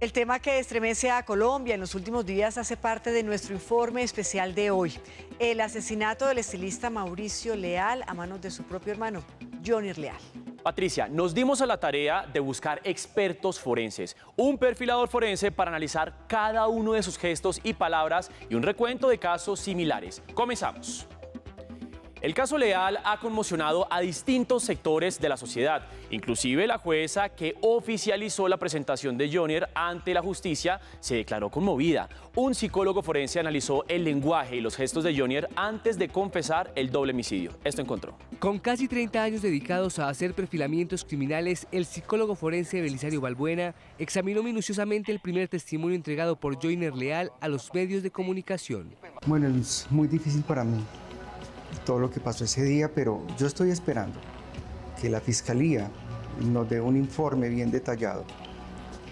El tema que estremece a Colombia en los últimos días hace parte de nuestro informe especial de hoy. El asesinato del estilista Mauricio Leal a manos de su propio hermano, Johnny Leal. Patricia, nos dimos a la tarea de buscar expertos forenses, un perfilador forense para analizar cada uno de sus gestos y palabras y un recuento de casos similares. Comenzamos. El caso Leal ha conmocionado a distintos sectores de la sociedad, inclusive la jueza que oficializó la presentación de Jonier ante la justicia se declaró conmovida. Un psicólogo forense analizó el lenguaje y los gestos de Jonier antes de confesar el doble homicidio. Esto encontró. Con casi 30 años dedicados a hacer perfilamientos criminales, el psicólogo forense Belisario Balbuena examinó minuciosamente el primer testimonio entregado por Joyner Leal a los medios de comunicación. Bueno, es muy difícil para mí todo lo que pasó ese día, pero yo estoy esperando que la Fiscalía nos dé un informe bien detallado.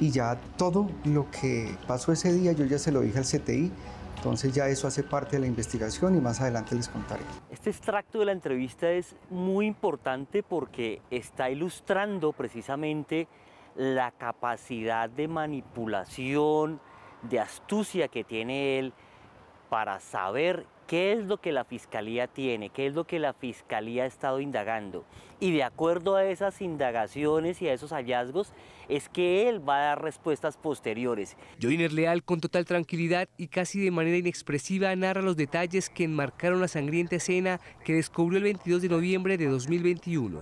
Y ya todo lo que pasó ese día, yo ya se lo dije al CTI, entonces ya eso hace parte de la investigación y más adelante les contaré. Este extracto de la entrevista es muy importante porque está ilustrando precisamente la capacidad de manipulación, de astucia que tiene él para saber qué es lo que la fiscalía tiene, qué es lo que la fiscalía ha estado indagando. Y de acuerdo a esas indagaciones y a esos hallazgos, es que él va a dar respuestas posteriores. Joiner Leal, con total tranquilidad y casi de manera inexpresiva, narra los detalles que enmarcaron la sangrienta escena que descubrió el 22 de noviembre de 2021.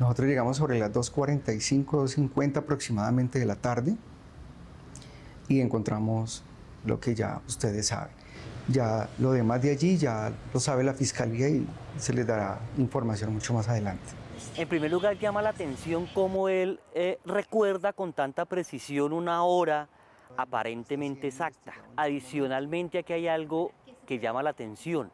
Nosotros llegamos sobre las 2.45, 2.50 aproximadamente de la tarde y encontramos lo que ya ustedes saben ya lo demás de allí ya lo sabe la fiscalía y se les dará información mucho más adelante. En primer lugar, llama la atención cómo él eh, recuerda con tanta precisión una hora aparentemente exacta. Adicionalmente, aquí hay algo que llama la atención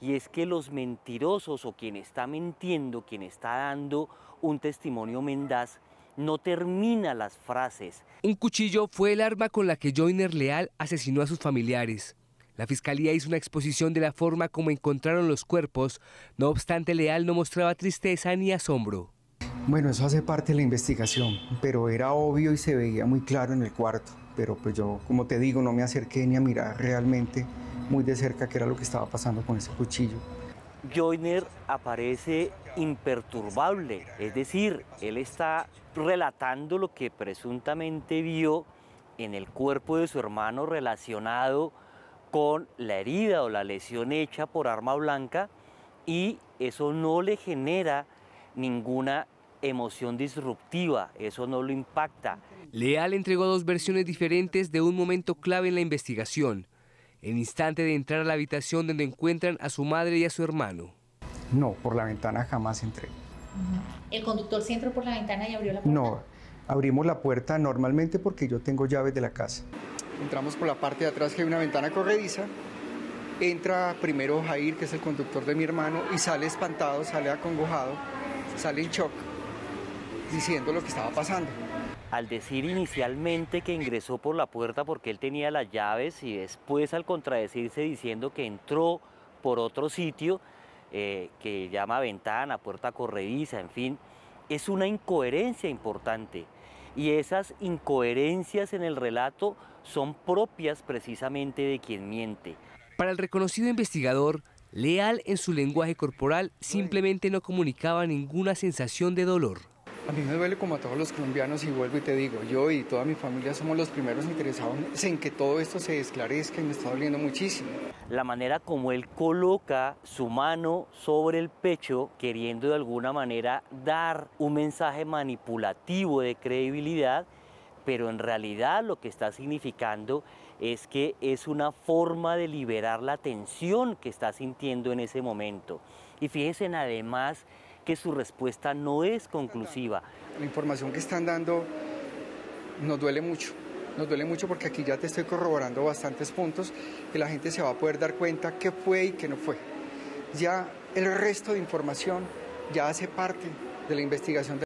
y es que los mentirosos o quien está mintiendo, quien está dando un testimonio mendaz, no termina las frases. Un cuchillo fue el arma con la que Joyner Leal asesinó a sus familiares. La fiscalía hizo una exposición de la forma como encontraron los cuerpos, no obstante Leal no mostraba tristeza ni asombro. Bueno, eso hace parte de la investigación, pero era obvio y se veía muy claro en el cuarto. Pero pues yo, como te digo, no me acerqué ni a mirar realmente muy de cerca qué era lo que estaba pasando con ese cuchillo. Joyner aparece imperturbable, es decir, él está relatando lo que presuntamente vio en el cuerpo de su hermano relacionado con la herida o la lesión hecha por arma blanca y eso no le genera ninguna emoción disruptiva, eso no lo impacta. Leal entregó dos versiones diferentes de un momento clave en la investigación, el instante de entrar a la habitación donde encuentran a su madre y a su hermano. No, por la ventana jamás entré. ¿El conductor sí entró por la ventana y abrió la puerta? No, abrimos la puerta normalmente porque yo tengo llaves de la casa entramos por la parte de atrás que hay una ventana corrediza, entra primero Jair, que es el conductor de mi hermano, y sale espantado, sale acongojado, sale en shock, diciendo lo que estaba pasando. Al decir inicialmente que ingresó por la puerta porque él tenía las llaves y después al contradecirse diciendo que entró por otro sitio, eh, que llama ventana, puerta corrediza, en fin, es una incoherencia importante. Y esas incoherencias en el relato son propias precisamente de quien miente. Para el reconocido investigador, Leal en su lenguaje corporal simplemente no comunicaba ninguna sensación de dolor. A mí me duele como a todos los colombianos y vuelvo y te digo, yo y toda mi familia somos los primeros interesados en que todo esto se esclarezca y me está doliendo muchísimo. La manera como él coloca su mano sobre el pecho, queriendo de alguna manera dar un mensaje manipulativo de credibilidad, pero en realidad lo que está significando es que es una forma de liberar la tensión que está sintiendo en ese momento. Y fíjense además que su respuesta no es conclusiva. La información que están dando nos duele mucho. Nos duele mucho porque aquí ya te estoy corroborando bastantes puntos que la gente se va a poder dar cuenta qué fue y qué no fue. Ya el resto de información ya hace parte de la investigación.